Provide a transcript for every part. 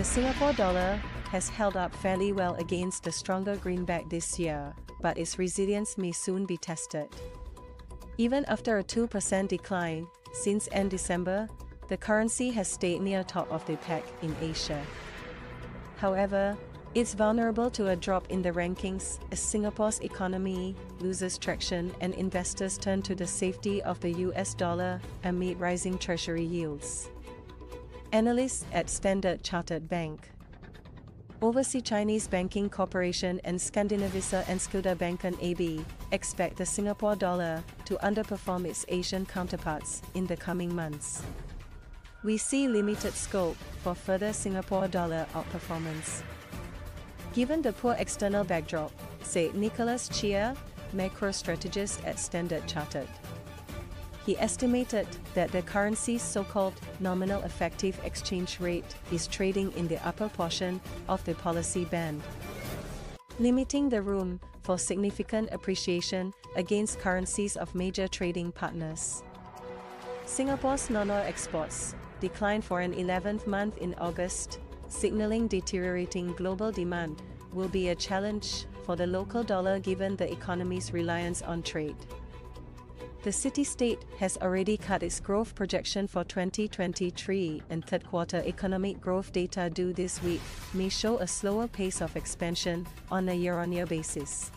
The Singapore dollar has held up fairly well against the stronger greenback this year, but its resilience may soon be tested. Even after a 2% decline since end December, the currency has stayed near top of the pack in Asia. However, it's vulnerable to a drop in the rankings as Singapore's economy loses traction and investors turn to the safety of the US dollar amid rising treasury yields. Analysts at Standard Chartered Bank Overseas Chinese Banking Corporation and Skandinaviska Enskilda Banken AB expect the Singapore dollar to underperform its Asian counterparts in the coming months. We see limited scope for further Singapore dollar outperformance. Given the poor external backdrop, said Nicholas Chia, macro strategist at Standard Chartered. He estimated that the currency's so-called nominal effective exchange rate is trading in the upper portion of the policy band, limiting the room for significant appreciation against currencies of major trading partners. Singapore's non-oil exports declined for an 11th month in August, signaling deteriorating global demand, will be a challenge for the local dollar given the economy's reliance on trade. The city-state has already cut its growth projection for 2023 and third quarter economic growth data due this week may show a slower pace of expansion on a year-on-year basis.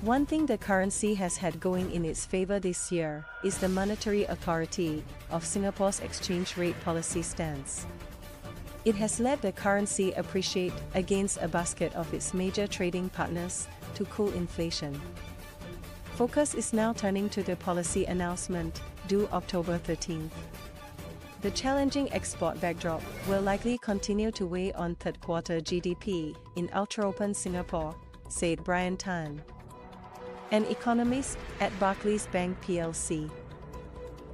One thing the currency has had going in its favor this year is the monetary authority of Singapore's exchange rate policy stance. It has led the currency appreciate against a basket of its major trading partners to cool inflation. Focus is now turning to the policy announcement, due October 13th. The challenging export backdrop will likely continue to weigh on third quarter GDP in ultra-open Singapore, said Brian Tan, an economist at Barclays Bank plc.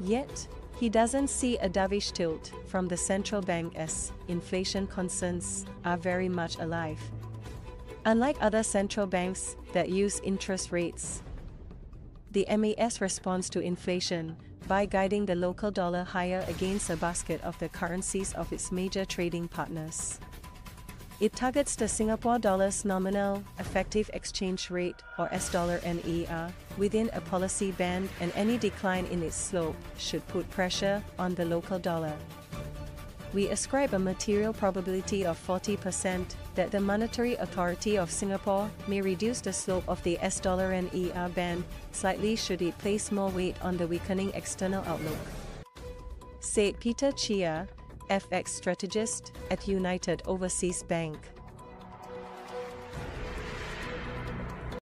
Yet, he doesn't see a dovish tilt from the central bank as inflation concerns are very much alive. Unlike other central banks that use interest rates, the MAS responds to inflation by guiding the local dollar higher against a basket of the currencies of its major trading partners. It targets the Singapore dollar's nominal effective exchange rate or S dollar NEER within a policy band and any decline in its slope should put pressure on the local dollar. We ascribe a material probability of 40% that the Monetary Authority of Singapore may reduce the slope of the S dollar and NEER band slightly should it place more weight on the weakening external outlook. Said Peter Chia, FX strategist at United Overseas Bank.